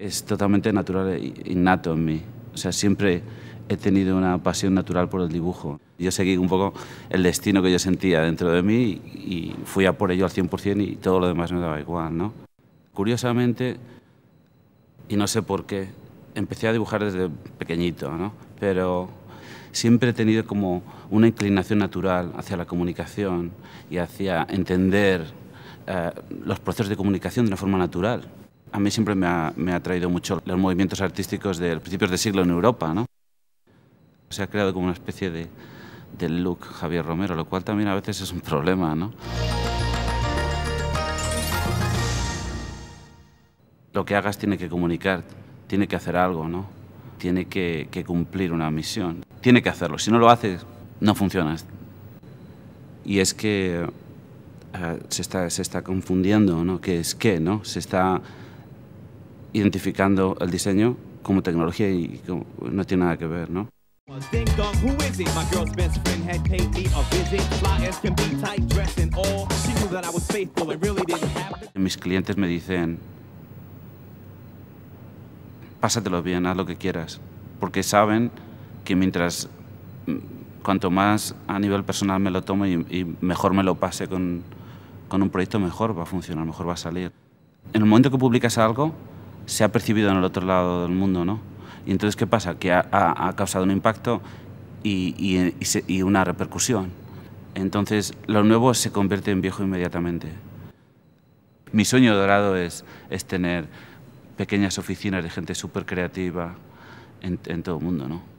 Es totalmente natural e innato en mí. O sea, siempre he tenido una pasión natural por el dibujo. Yo seguí un poco el destino que yo sentía dentro de mí y fui a por ello al 100% y todo lo demás me daba igual, ¿no? Curiosamente, y no sé por qué, empecé a dibujar desde pequeñito, ¿no? Pero siempre he tenido como una inclinación natural hacia la comunicación y hacia entender eh, los procesos de comunicación de una forma natural. A mí siempre me ha, me ha traído mucho los movimientos artísticos de principios de siglo en Europa, ¿no? Se ha creado como una especie de, look Javier Romero, lo cual también a veces es un problema, ¿no? Lo que hagas tiene que comunicar, tiene que hacer algo, ¿no? Tiene que, cumplir una misión, tiene que hacerlo. Si no lo haces, no funciona. Y es que uh, se, está, se está confundiendo, ¿no? ¿Qué es qué, no? Se está identificando el diseño como tecnología y como, no tiene nada que ver, ¿no? Ding dong, who is it? My girl's best friend had paid me a visit. Fly as can be, tight dress and all. She knew that I was faithful and really didn't have it. Mis clientes me dicen, pásatelo bien, haz lo que quieras, porque saben que mientras cuanto más a nivel personal me lo tomo y, y mejor me lo pase con, con un proyecto, mejor va a funcionar, mejor va a salir. En el momento que publicas algo, se ha percibido en el otro lado del mundo, ¿no? Y entonces, ¿qué pasa? Que ha, causado un impacto y, una repercusión. Entonces, lo nuevo se convierte en viejo inmediatamente. Mi sueño dorado es, es tener pequeñas oficinas de gente súper creativa en, en todo el mundo, ¿no?